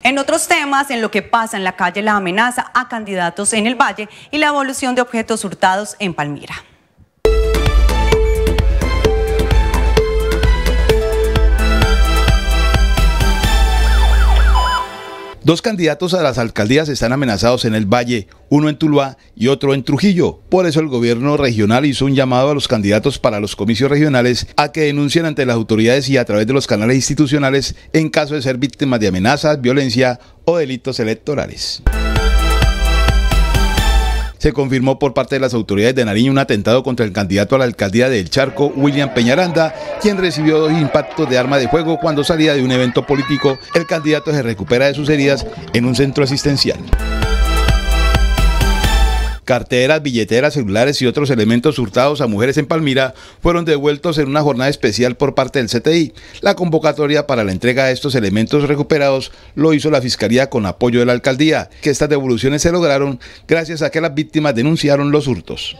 En otros temas, en lo que pasa en la calle la amenaza a candidatos en el Valle y la evolución de objetos hurtados en Palmira. Dos candidatos a las alcaldías están amenazados en el Valle, uno en Tuluá y otro en Trujillo. Por eso el gobierno regional hizo un llamado a los candidatos para los comicios regionales a que denuncien ante las autoridades y a través de los canales institucionales en caso de ser víctimas de amenazas, violencia o delitos electorales. Se confirmó por parte de las autoridades de Nariño un atentado contra el candidato a la alcaldía del Charco, William Peñaranda, quien recibió dos impactos de arma de fuego cuando salía de un evento político. El candidato se recupera de sus heridas en un centro asistencial. Carteras, billeteras, celulares y otros elementos hurtados a mujeres en Palmira fueron devueltos en una jornada especial por parte del CTI. La convocatoria para la entrega de estos elementos recuperados lo hizo la Fiscalía con apoyo de la Alcaldía, que estas devoluciones se lograron gracias a que las víctimas denunciaron los hurtos.